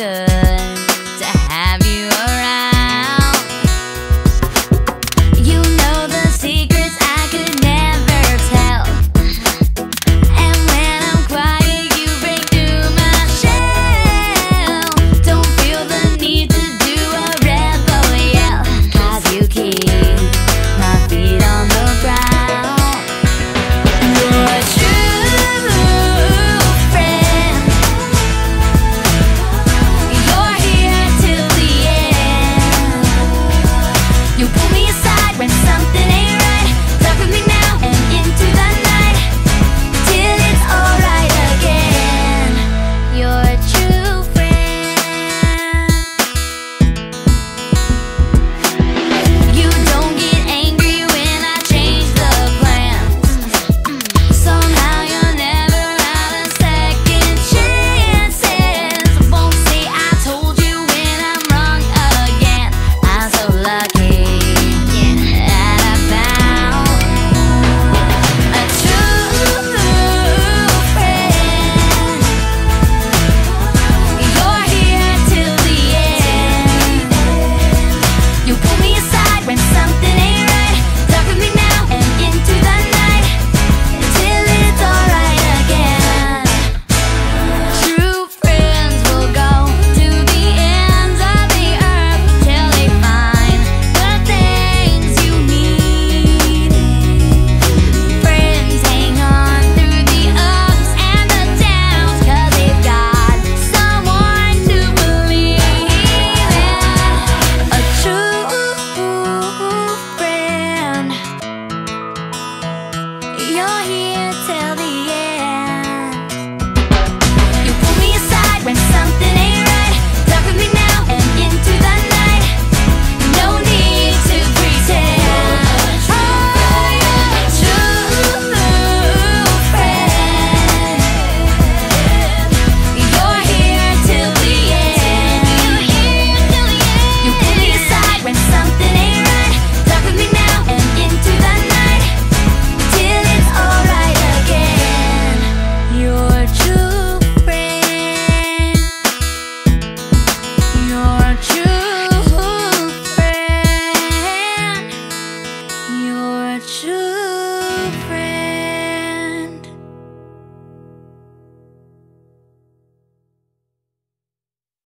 good.